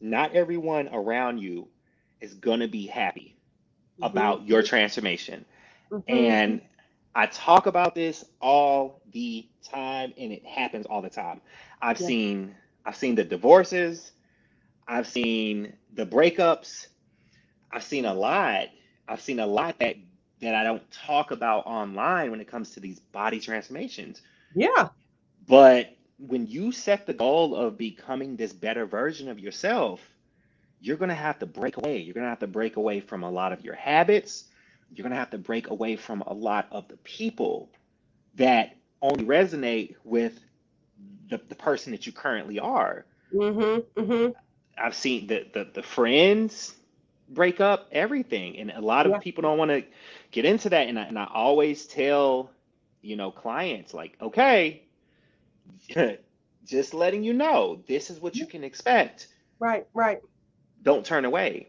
not everyone around you is going to be happy hmm about your transformation. hmm And I talk about this all the time and it happens all the time. I've Yeah. seen I've seen the divorces, I've seen the breakups, I've seen a lot. I've seen a lot that that I don't talk about online when it comes to these body transformations. Yeah. But when you set the goal of becoming this better version of yourself, you're going to have to break away. You're going to have to break away from a lot of your habits. You're going to have to break away from a lot of the people that only resonate with the, the person that you currently are. hmm hmm I've seen the, the, the friends break up everything. And a lot Yeah. of people don't want to get into that. And I, and I always tell, you know, clients like, okay, just letting you know, this is what you can expect. Right. Right. Don't turn away.